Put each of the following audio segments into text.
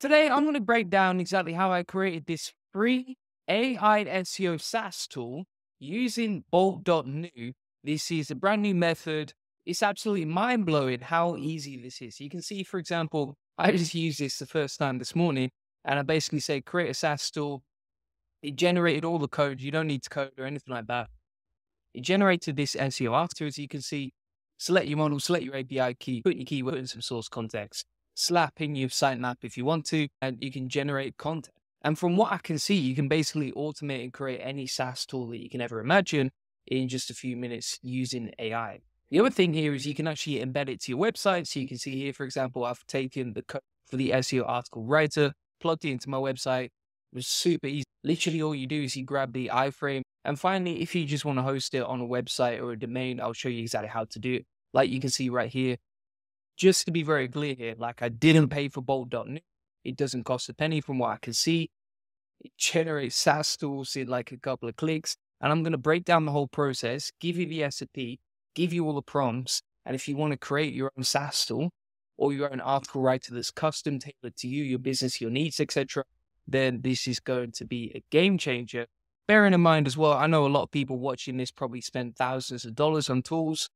Today, I'm going to break down exactly how I created this free AI SEO SaaS tool using Bolt.new. This is a brand new method. It's absolutely mind blowing how easy this is. You can see, for example, I just used this the first time this morning and I basically say create a SaaS tool. It generated all the code. You don't need to code or anything like that. It generated this SEO as you can see. Select your model, select your API key, put your keyword in some source context, slap in your sitemap if you want to, and you can generate content. And from what I can see, you can basically automate and create any SaaS tool that you can ever imagine in just a few minutes using AI. The other thing here is you can actually embed it to your website. So you can see here, for example, I've taken the code for the SEO article writer, plugged it into my website. It was super easy. Literally all you do is you grab the iframe. And finally, if you just want to host it on a website or a domain, I'll show you exactly how to do it. Like you can see right here, just to be very clear here, like I didn't pay for bolt.new. It doesn't cost a penny from what I can see. It generates SaaS tools in like a couple of clicks. And I'm going to break down the whole process, give you the SOP, give you all the prompts. And if you want to create your own SaaS tool or your own article writer that's custom tailored to you, your business, your needs, etc., then this is going to be a game changer. Bearing in mind as well, I know a lot of people watching this probably spend thousands of dollars on tools.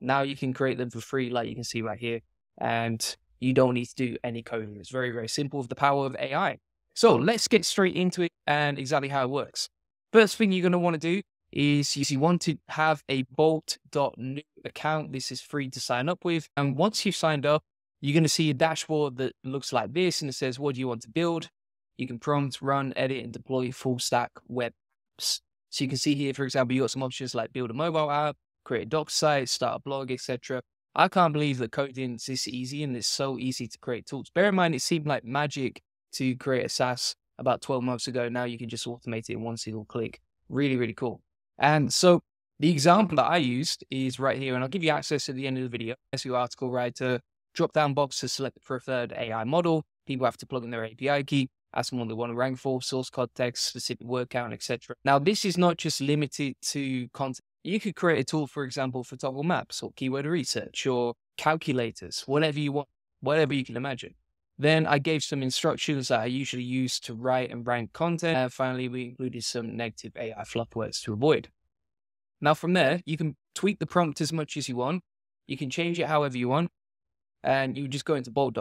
Now you can create them for free, like you can see right here. And you don't need to do any coding. It's very, very simple with the power of AI. So let's get straight into it and exactly how it works. First thing you're going to want to do is you want to have a bolt.new account. This is free to sign up with. And once you've signed up, you're going to see a dashboard that looks like this and it says, what do you want to build? You can prompt, run, edit, and deploy full stack web apps. So you can see here, for example, you got some options like build a mobile app, create a doc site, start a blog, etc. I can't believe that coding is this easy and it's so easy to create tools. Bear in mind, it seemed like magic to create a SaaS about 12 months ago. Now you can just automate it in one single click. Really, really cool. And so the example that I used is right here, and I'll give you access at the end of the video. SEO article writer, drop down box to select the preferred AI model. People have to plug in their API key, ask them what they want to rank for, source context, specific word count, etc. Now, this is not just limited to content you could create a tool, for example, for topical maps or keyword research or calculators, whatever you want, whatever you can imagine. Then I gave some instructions that I usually use to write and rank content. And finally, we included some negative AI fluff words to avoid. Now, from there, you can tweak the prompt as much as you want. You can change it however you want. And you just go into Bolt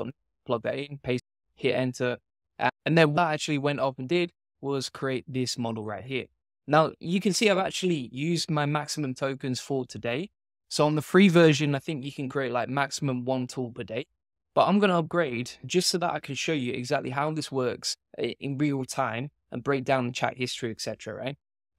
plug that in, paste, hit enter. And then what I actually went off and did was create this model right here. Now you can see I've actually used my maximum tokens for today. So on the free version, I think you can create like maximum one tool per day. But I'm going to upgrade just so that I can show you exactly how this works in real time and break down the chat history, etc. Right.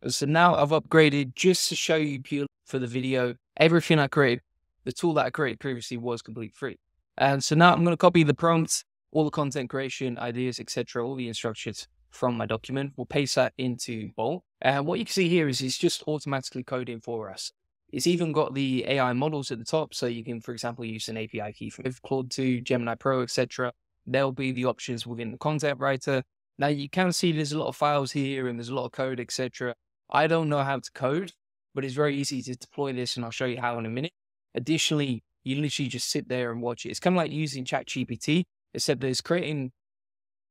So now I've upgraded just to show you purely for the video. Everything I created, the tool that I created previously was complete free. And so now I'm going to copy the prompts, all the content creation ideas, etc., all the instructions from my document. We'll paste that into Bolt. And what you can see here is it's just automatically coding for us. It's even got the AI models at the top. So you can, for example, use an API key from Claude 2, Gemini Pro, etc. There'll be the options within the content writer. Now you can see there's a lot of files here and there's a lot of code, etc. I don't know how to code, but it's very easy to deploy this and I'll show you how in a minute. Additionally, you literally just sit there and watch it. It's kind of like using ChatGPT, except that it's creating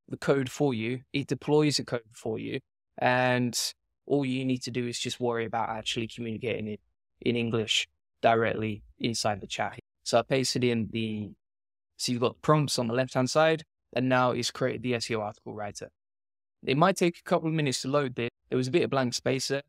the code for you. It deploys the code for you. And all you need to do is just worry about actually communicating it in English directly inside the chat. So I pasted in the, so you've got prompts on the left hand side, and now it's created the SEO article writer. It might take a couple of minutes to load this. There was a bit of blank space there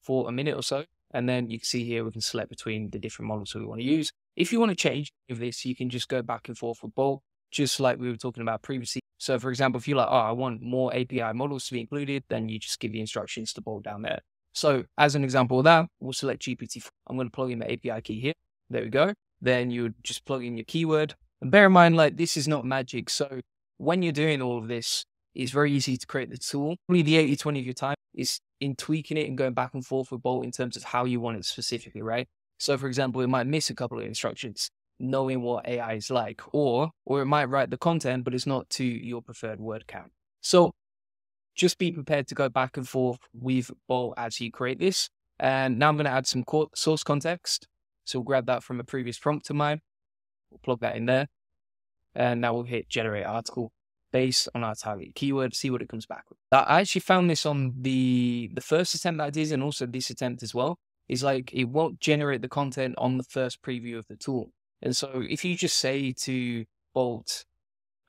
for a minute or so. And then you can see here we can select between the different models that we want to use. If you want to change any of this, you can just go back and forth with Bolt, just like we were talking about previously. So, for example, if you're like, oh, I want more API models to be included, then you just give the instructions to bolt down there. So, as an example of that, we'll select GPT-4. I'm going to plug in the API key here. There we go. Then you would just plug in your keyword. And bear in mind, like, this is not magic. So, when you're doing all of this, it's very easy to create the tool. Probably the 80 20 of your time is in tweaking it and going back and forth with Bolt in terms of how you want it specifically, right? So, for example, it might miss a couple of instructions knowing what AI is like, or or it might write the content, but it's not to your preferred word count. So just be prepared to go back and forth with Bolt as you create this. And now I'm going to add some source context. So we'll grab that from a previous prompt of mine. We'll plug that in there. And now we'll hit generate article. based on our target keyword, see what it comes back with. I actually found this on the the first attempt that I did and also this attempt as well. Is like it won't generate the content on the first preview of the tool. And so if you just say to Bolt,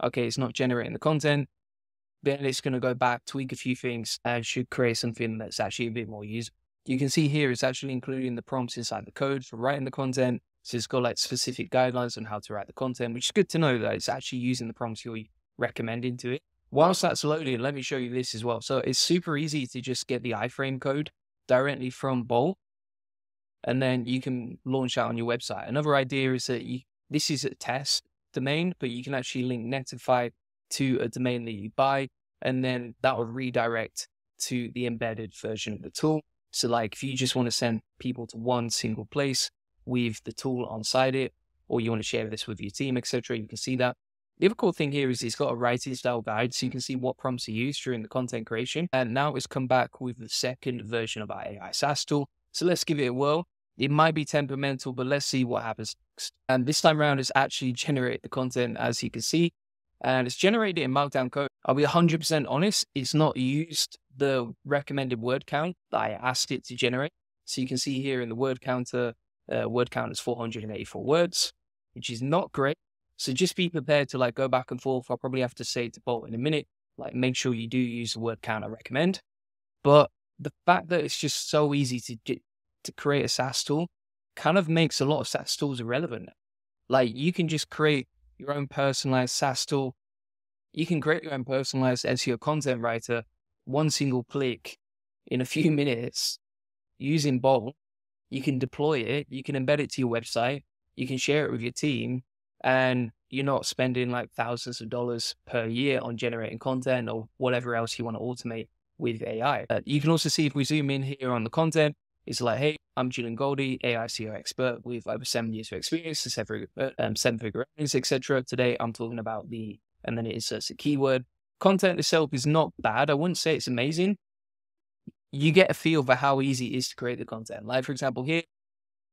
okay, it's not generating the content, then it's going to go back, tweak a few things, and should create something that's actually a bit more usable. You can see here it's actually including the prompts inside the code for writing the content. So it's got like specific guidelines on how to write the content, which is good to know that it's actually using the prompts you're recommending to it. Whilst that's loading, let me show you this as well. So it's super easy to just get the iframe code directly from Bolt, and then you can launch out on your website. Another idea is that you, this is a test domain, but you can actually link Netlify to a domain that you buy, and then that will redirect to the embedded version of the tool. So, like if you just want to send people to one single place with the tool on side it, or you want to share this with your team, etc., you can see that. The other cool thing here is it's got a writing style guide, so you can see what prompts are used during the content creation. And now it's come back with the second version of our AI SaaS tool. So let's give it a whirl. It might be temperamental, but let's see what happens next. And this time around, it's actually generate the content as you can see and it's generated in Markdown code. I'll be 100% honest, it's not used the recommended word count that I asked it to generate. So you can see here in the word counter, uh, word count is 484 words, which is not great. So just be prepared to like go back and forth. I'll probably have to say to Bolt in a minute, like make sure you do use the word count I recommend. But the fact that it's just so easy to to create a SaaS tool kind of makes a lot of SaaS tools irrelevant. Like you can just create your own personalized SaaS tool. You can create your own personalized SEO content writer, one single click in a few minutes using Bolt. You can deploy it, you can embed it to your website, you can share it with your team, and you're not spending like thousands of dollars per year on generating content or whatever else you want to automate with AI. Uh, you can also see if we zoom in here on the content, it's like, hey, I'm Julian Goldie, AI SEO expert with over seven years of experience, seven figure, um, seven figure earnings, etc. Today, I'm talking about the, and then it inserts a keyword. Content itself is not bad. I wouldn't say it's amazing. You get a feel for how easy it is to create the content. Like, for example, here,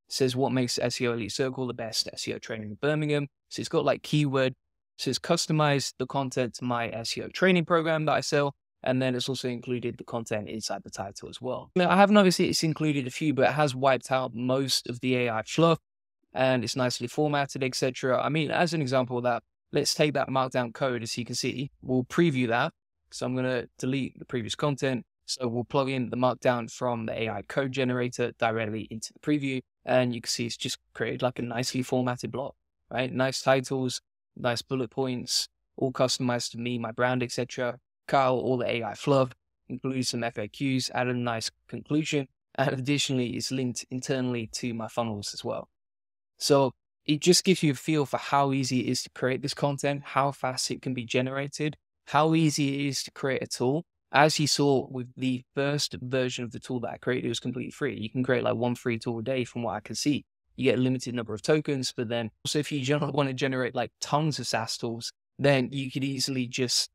says what makes SEO Elite Circle the best SEO training in Birmingham. So it's got like keyword. So it's customized the content to my SEO training program that I sell. And then it's also included the content inside the title as well. Now, I have noticed it's included a few, but it has wiped out most of the AI fluff and it's nicely formatted, etc. I mean, as an example of that, let's take that markdown code as you can see. We'll preview that. So I'm going to delete the previous content. So we'll plug in the markdown from the AI code generator directly into the preview. And you can see it's just created like a nicely formatted block, right? Nice titles, nice bullet points, all customized to me, my brand, etc. Kyle all the AI fluff, including some FAQs, added a nice conclusion, and additionally, it's linked internally to my funnels as well. So it just gives you a feel for how easy it is to create this content, how fast it can be generated, how easy it is to create a tool. As you saw with the first version of the tool that I created, it was completely free. You can create like one free tool a day from what I can see. You get a limited number of tokens, but then also if you want to generate like tons of SaaS tools, then you could easily just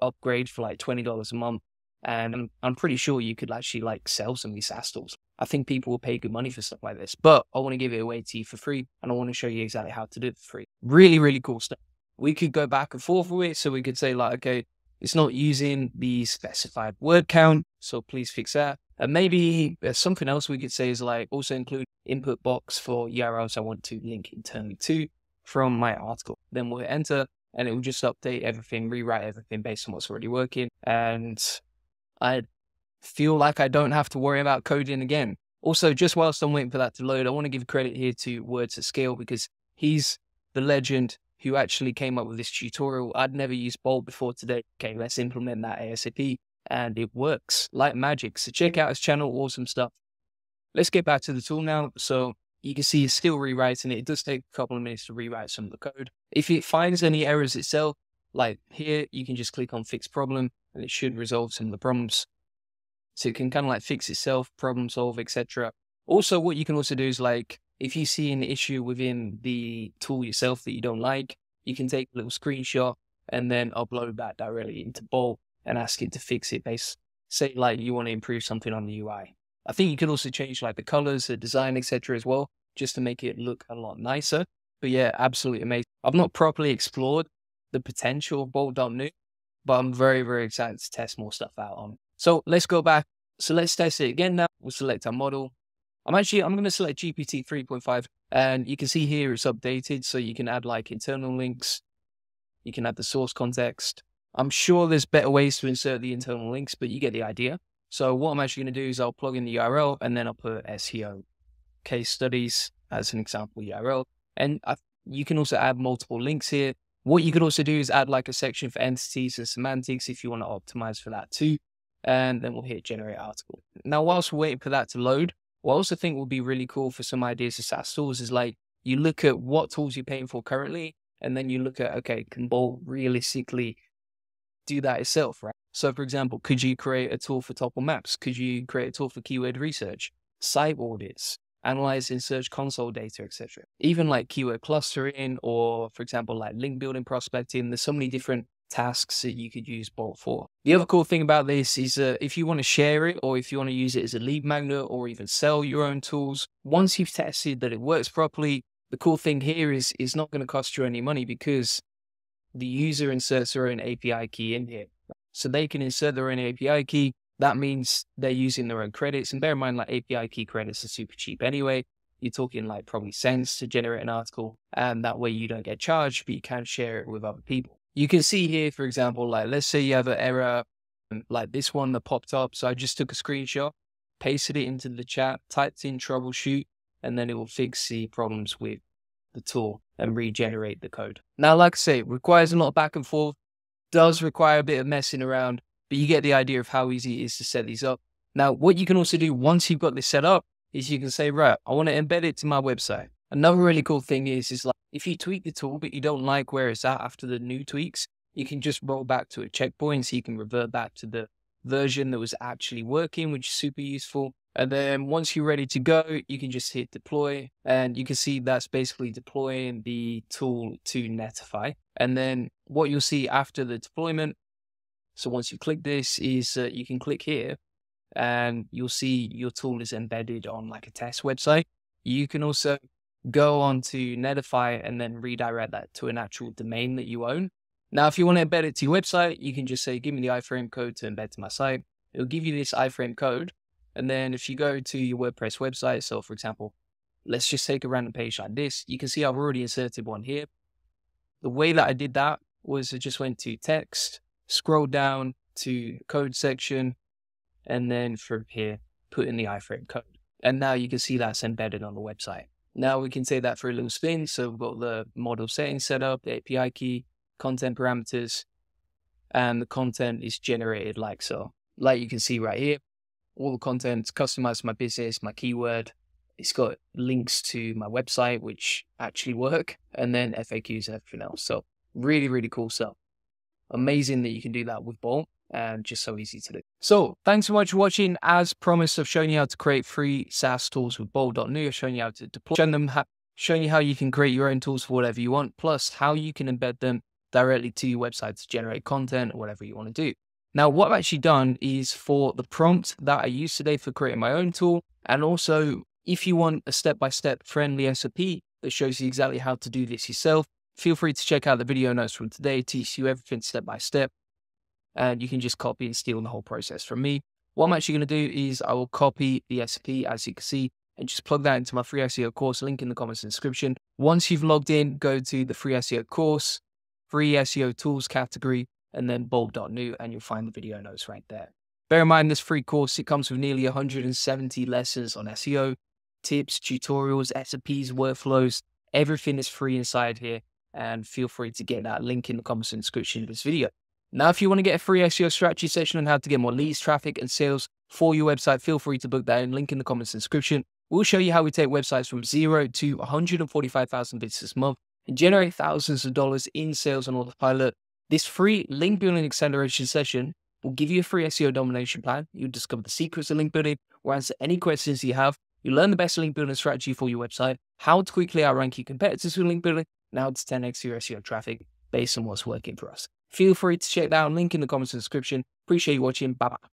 upgrade for like $20 a month. And I'm, I'm pretty sure you could actually like sell some of these SaaS tools. I think people will pay good money for stuff like this, but I want to give it away to you for free and I want to show you exactly how to do it for free. Really, really cool stuff. We could go back and forth with it. So we could say like, okay, it's not using the specified word count. So please fix that. And maybe there's something else we could say is like also include input box for URLs I want to link internally to from my article. Then we'll enter and it will just update everything, rewrite everything based on what's already working. And I feel like I don't have to worry about coding again. Also, just whilst I'm waiting for that to load, I want to give credit here to Words at Scale because he's the legend who actually came up with this tutorial. I'd never used Bolt before today. Okay, let's implement that ASAP. And it works like magic. So check out his channel, awesome stuff. Let's get back to the tool now. So you can see it's still rewriting it. It does take a couple of minutes to rewrite some of the code. If it finds any errors itself, like here, you can just click on fix problem and it should resolve some of the problems. So it can kind of like fix itself, problem solve, etc. Also, what you can also do is like, if you see an issue within the tool yourself that you don't like, you can take a little screenshot and then upload that directly into Bolt and ask it to fix it based, say like you want to improve something on the UI. I think you can also change like the colors, the design, etc. as well, just to make it look a lot nicer. But yeah, absolutely amazing. I've not properly explored the potential of Bolt.new, but I'm very, very excited to test more stuff out on. So let's go back. So let's test it again now. We'll select our model. I'm actually, I'm going to select GPT 3.5 and you can see here it's updated. So you can add like internal links. You can add the source context. I'm sure there's better ways to insert the internal links, but you get the idea. So what I'm actually going to do is I'll plug in the URL and then I'll put SEO case studies as an example URL. And I, you can also add multiple links here. What you could also do is add like a section for entities and semantics if you want to optimize for that too. And then we'll hit generate article. Now, whilst we're waiting for that to load, what I also think would be really cool for some ideas of SaaS tools is like you look at what tools you're paying for currently, and then you look at, okay, can Bolt realistically do that itself, right? So, for example, could you create a tool for topical maps? Could you create a tool for keyword research, site audits, analyzing search console data, etc. Even like keyword clustering or, for example, like link building prospecting. There's so many different tasks that you could use Bolt for. The other cool thing about this is uh, if you want to share it or if you want to use it as a lead magnet or even sell your own tools, once you've tested that it works properly, the cool thing here is it's not going to cost you any money because the user inserts their own API key in here. So they can insert their own API key. That means they're using their own credits. And bear in mind, like API key credits are super cheap anyway. You're talking like probably cents to generate an article. And that way you don't get charged, but you can share it with other people. You can see here, for example, like let's say you have an error um, like this one that popped up. So I just took a screenshot, pasted it into the chat, typed in troubleshoot, and then it will fix the problems with the tool and regenerate the code. Now, like I say, it requires a lot of back and forth, does require a bit of messing around, but you get the idea of how easy it is to set these up. Now, what you can also do once you've got this set up is you can say, right, I want to embed it to my website. Another really cool thing is, is like if you tweak the tool, but you don't like where it's at after the new tweaks, you can just roll back to a checkpoint so you can revert back to the version that was actually working, which is super useful. And then once you're ready to go, you can just hit deploy and you can see that's basically deploying the tool to Netlify. And then what you'll see after the deployment. So once you click this is uh, you can click here and you'll see your tool is embedded on like a test website. You can also go on to Netlify and then redirect that to an actual domain that you own. Now, if you want to embed it to your website, you can just say, give me the iframe code to embed to my site. It'll give you this iframe code and then if you go to your WordPress website, so for example, let's just take a random page like this. You can see I've already inserted one here. The way that I did that was I just went to text, scroll down to code section, and then from here, put in the iframe code. And now you can see that's embedded on the website. Now we can take that for a little spin. So we've got the model settings set up, the API key, content parameters, and the content is generated like so. Like you can see right here, all the content customized for my business, my keyword. It's got links to my website, which actually work, and then FAQs and everything else. So really, really cool stuff. Amazing that you can do that with Bolt and just so easy to do. So thanks so much for watching. As promised, I've shown you how to create free SaaS tools with Bolt.new. I've shown you how to deploy, shown them showing you how you can create your own tools for whatever you want, plus how you can embed them directly to your website to generate content or whatever you want to do. Now, what I've actually done is for the prompt that I use today for creating my own tool, and also if you want a step-by-step friendly SOP that shows you exactly how to do this yourself, feel free to check out the video notes from today, teach you everything step by step, and you can just copy and steal the whole process from me. What I'm actually going to do is I will copy the SOP, as you can see, and just plug that into my free SEO course, link in the comments and description. Once you've logged in, go to the free SEO course, free SEO tools category, and then Bolt.new, and you'll find the video notes right there. Bear in mind, this free course, it comes with nearly 170 lessons on SEO, tips, tutorials, SOPs, workflows. Everything is free inside here. And feel free to get that link in the comments and description of this video. Now, if you want to get a free SEO strategy session on how to get more leads, traffic, and sales for your website, feel free to book that in. Link in the comments and description. We'll show you how we take websites from zero to 145,000 visits a month and generate thousands of dollars in sales on autopilot this free link building acceleration session will give you a free SEO domination plan. You'll discover the secrets of link building, We'll answer any questions you have. You learn the best link building strategy for your website, how to quickly outrank your competitors with link building, and how to 10x your SEO traffic based on what's working for us. Feel free to check that out. Link in the comments and description. Appreciate you watching. Bye bye.